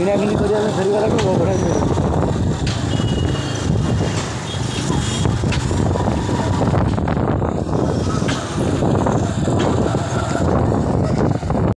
মিনাকিনি করে আমি ফেরিওয়ালাকে গোবর